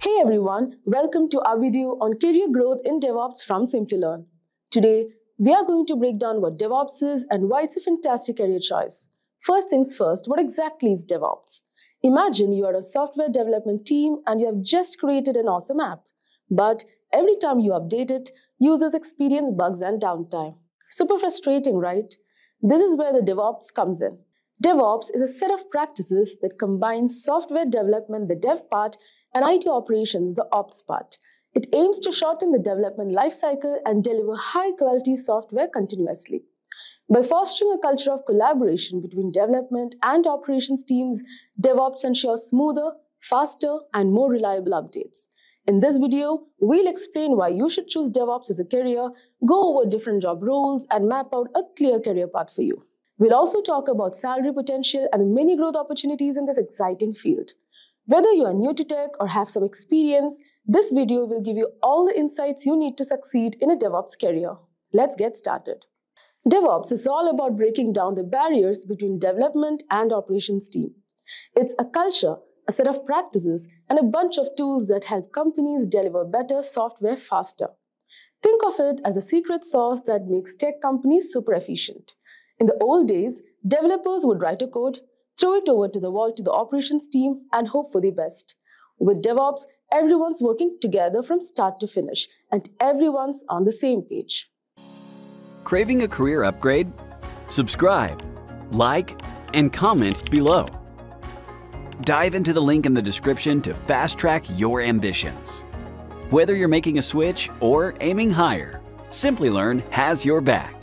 Hey everyone, welcome to our video on career growth in DevOps from Simplilearn. Today, we are going to break down what DevOps is and why it's a fantastic career choice. First things first, what exactly is DevOps? Imagine you are a software development team and you have just created an awesome app. But every time you update it, users experience bugs and downtime. Super frustrating, right? This is where the DevOps comes in. DevOps is a set of practices that combines software development, the dev part, and IT operations, the ops part. It aims to shorten the development lifecycle and deliver high quality software continuously. By fostering a culture of collaboration between development and operations teams, DevOps ensures smoother, faster, and more reliable updates. In this video, we'll explain why you should choose DevOps as a career, go over different job roles, and map out a clear career path for you. We'll also talk about salary potential and many growth opportunities in this exciting field. Whether you are new to tech or have some experience, this video will give you all the insights you need to succeed in a DevOps career. Let's get started. DevOps is all about breaking down the barriers between development and operations team. It's a culture a set of practices, and a bunch of tools that help companies deliver better software faster. Think of it as a secret sauce that makes tech companies super efficient. In the old days, developers would write a code, throw it over to the wall to the operations team, and hope for the best. With DevOps, everyone's working together from start to finish, and everyone's on the same page. Craving a career upgrade? Subscribe, like, and comment below. Dive into the link in the description to fast track your ambitions. Whether you're making a switch or aiming higher, Simplilearn has your back.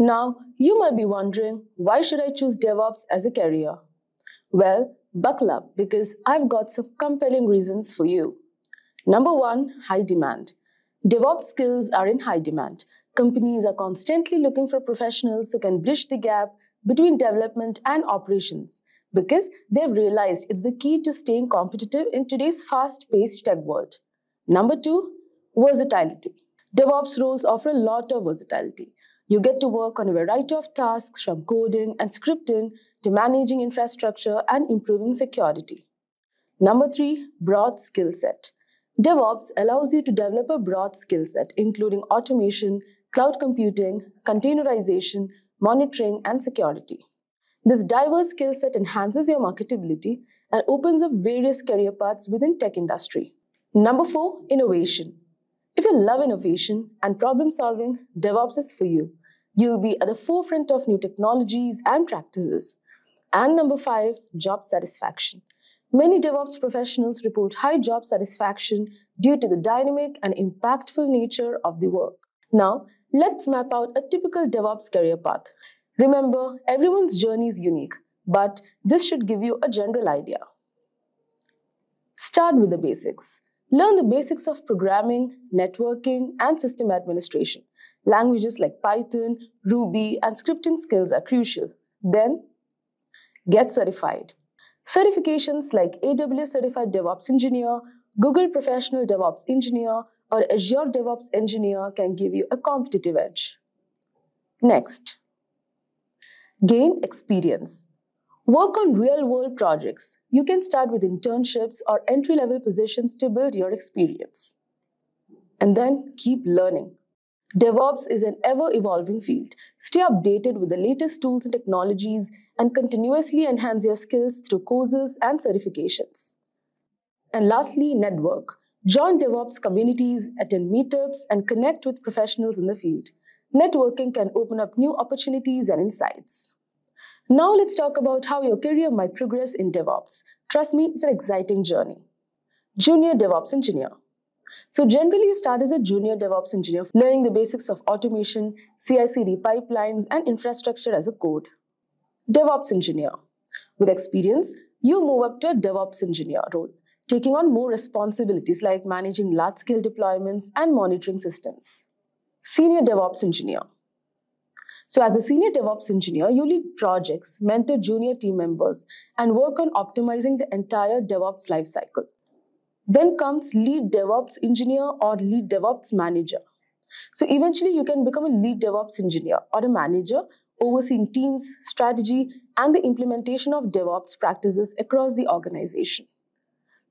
Now, you might be wondering, why should I choose DevOps as a career? Well, buckle up because I've got some compelling reasons for you. Number one, high demand. DevOps skills are in high demand. Companies are constantly looking for professionals who can bridge the gap between development and operations because they've realized it's the key to staying competitive in today's fast paced tech world. Number two, versatility. DevOps roles offer a lot of versatility. You get to work on a variety of tasks from coding and scripting to managing infrastructure and improving security. Number three, broad skill set. DevOps allows you to develop a broad skill set, including automation, cloud computing, containerization, monitoring, and security. This diverse skill set enhances your marketability and opens up various career paths within tech industry. Number four, innovation. If you love innovation and problem solving, DevOps is for you. You'll be at the forefront of new technologies and practices. And number five, job satisfaction. Many DevOps professionals report high job satisfaction due to the dynamic and impactful nature of the work. Now, Let's map out a typical DevOps career path. Remember, everyone's journey is unique, but this should give you a general idea. Start with the basics. Learn the basics of programming, networking, and system administration. Languages like Python, Ruby, and scripting skills are crucial. Then, get certified. Certifications like AWS Certified DevOps Engineer, Google Professional DevOps Engineer, or Azure DevOps engineer can give you a competitive edge. Next, gain experience. Work on real world projects. You can start with internships or entry level positions to build your experience. And then keep learning. DevOps is an ever evolving field. Stay updated with the latest tools and technologies and continuously enhance your skills through courses and certifications. And lastly, network. Join DevOps communities, attend meetups, and connect with professionals in the field. Networking can open up new opportunities and insights. Now let's talk about how your career might progress in DevOps. Trust me, it's an exciting journey. Junior DevOps Engineer. So generally you start as a junior DevOps engineer, learning the basics of automation, CI/CD pipelines, and infrastructure as a code. DevOps Engineer. With experience, you move up to a DevOps Engineer role taking on more responsibilities like managing large-scale deployments and monitoring systems. Senior DevOps Engineer. So as a senior DevOps engineer, you lead projects, mentor junior team members, and work on optimizing the entire DevOps lifecycle. Then comes lead DevOps engineer or lead DevOps manager. So eventually you can become a lead DevOps engineer or a manager overseeing teams, strategy, and the implementation of DevOps practices across the organization.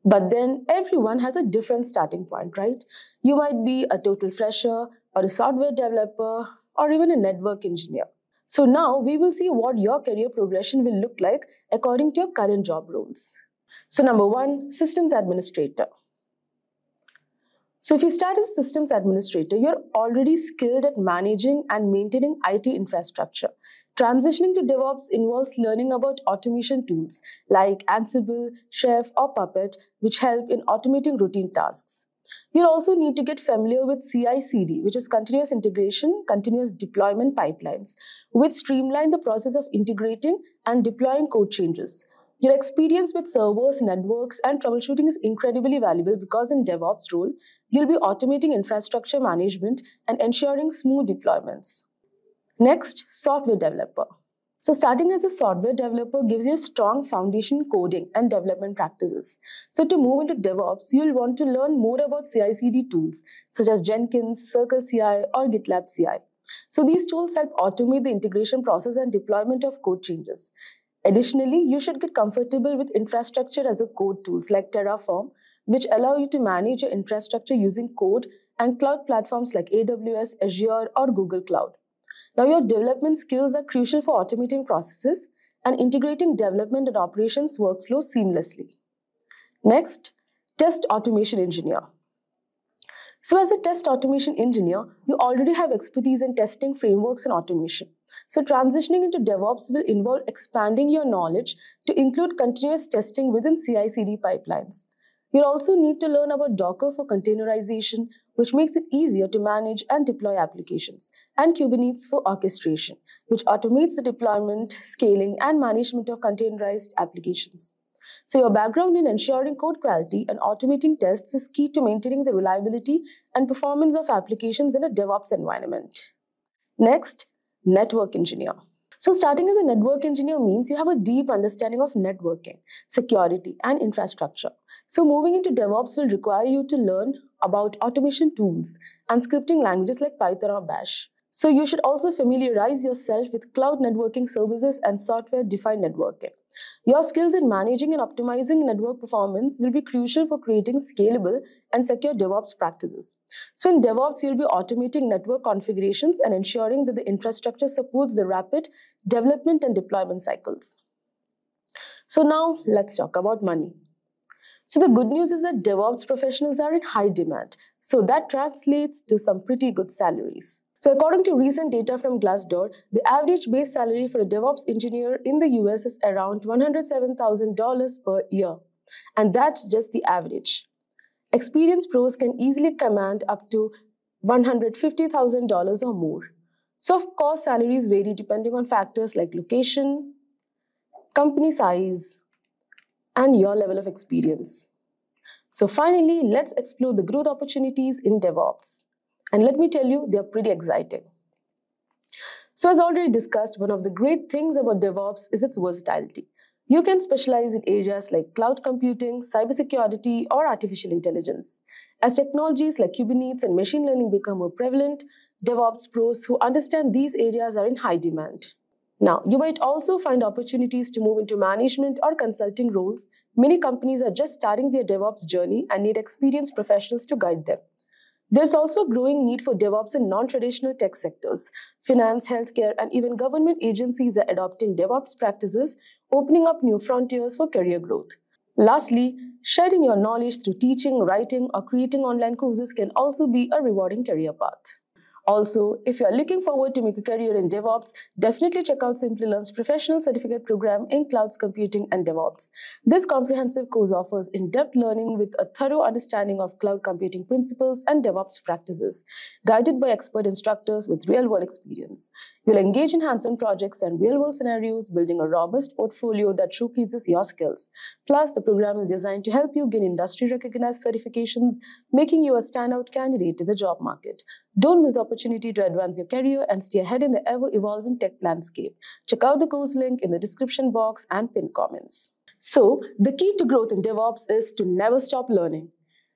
But then everyone has a different starting point, right? You might be a total fresher, or a software developer, or even a network engineer. So now we will see what your career progression will look like according to your current job roles. So number one, systems administrator. So if you start as systems administrator, you're already skilled at managing and maintaining IT infrastructure. Transitioning to DevOps involves learning about automation tools like Ansible, Chef, or Puppet, which help in automating routine tasks. You'll also need to get familiar with CI/CD, which is continuous integration, continuous deployment pipelines, which streamline the process of integrating and deploying code changes. Your experience with servers, networks, and troubleshooting is incredibly valuable because in DevOps role, you'll be automating infrastructure management and ensuring smooth deployments. Next, software developer. So starting as a software developer gives you a strong foundation coding and development practices. So to move into DevOps, you'll want to learn more about CI/CD tools such as Jenkins, CircleCI, or GitLab CI. So these tools help automate the integration process and deployment of code changes. Additionally, you should get comfortable with infrastructure as a code tools like Terraform, which allow you to manage your infrastructure using code and cloud platforms like AWS, Azure, or Google Cloud. Now, your development skills are crucial for automating processes and integrating development and operations workflows seamlessly. Next, test automation engineer. So as a test automation engineer, you already have expertise in testing frameworks and automation. So transitioning into DevOps will involve expanding your knowledge to include continuous testing within CI/CD pipelines. You'll also need to learn about Docker for containerization, which makes it easier to manage and deploy applications, and Kubernetes for orchestration, which automates the deployment, scaling, and management of containerized applications. So your background in ensuring code quality and automating tests is key to maintaining the reliability and performance of applications in a DevOps environment. Next, network engineer. So starting as a network engineer means you have a deep understanding of networking, security, and infrastructure. So moving into DevOps will require you to learn about automation tools and scripting languages like Python or Bash. So you should also familiarize yourself with cloud networking services and software-defined networking. Your skills in managing and optimizing network performance will be crucial for creating scalable and secure DevOps practices. So in DevOps, you'll be automating network configurations and ensuring that the infrastructure supports the rapid development and deployment cycles. So now let's talk about money. So the good news is that DevOps professionals are in high demand. So that translates to some pretty good salaries. So according to recent data from Glassdoor, the average base salary for a DevOps engineer in the US is around $107,000 per year. And that's just the average. Experienced pros can easily command up to $150,000 or more. So of course, salaries vary depending on factors like location, company size, and your level of experience. So finally, let's explore the growth opportunities in DevOps. And let me tell you, they're pretty exciting. So as already discussed, one of the great things about DevOps is its versatility. You can specialize in areas like cloud computing, cybersecurity, or artificial intelligence. As technologies like Kubernetes and machine learning become more prevalent, DevOps pros who understand these areas are in high demand. Now, you might also find opportunities to move into management or consulting roles. Many companies are just starting their DevOps journey and need experienced professionals to guide them. There's also a growing need for DevOps in non-traditional tech sectors. Finance, healthcare, and even government agencies are adopting DevOps practices, opening up new frontiers for career growth. Lastly, sharing your knowledge through teaching, writing, or creating online courses can also be a rewarding career path. Also, if you are looking forward to make a career in DevOps, definitely check out Simplilearn's professional certificate program in cloud computing and DevOps. This comprehensive course offers in-depth learning with a thorough understanding of cloud computing principles and DevOps practices, guided by expert instructors with real-world experience. You'll engage in hands-on projects and real-world scenarios, building a robust portfolio that showcases your skills. Plus, the program is designed to help you gain industry-recognized certifications, making you a standout candidate in the job market. Don't miss the opportunity to advance your career and stay ahead in the ever-evolving tech landscape. Check out the course link in the description box and pinned comments. So, the key to growth in DevOps is to never stop learning.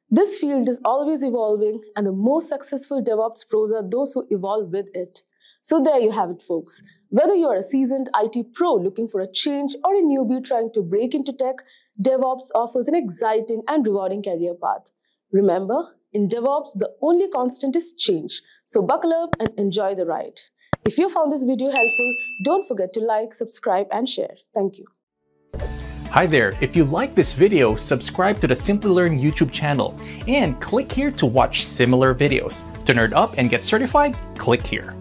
This field is always evolving, and the most successful DevOps pros are those who evolve with it. So there you have it, folks. Whether you're a seasoned IT pro looking for a change or a newbie trying to break into tech, DevOps offers an exciting and rewarding career path. Remember, in DevOps, the only constant is change. So buckle up and enjoy the ride. If you found this video helpful, don't forget to like, subscribe, and share. Thank you. Hi there, if you like this video, subscribe to the Simplilearn YouTube channel and click here to watch similar videos. To nerd up and get certified, click here.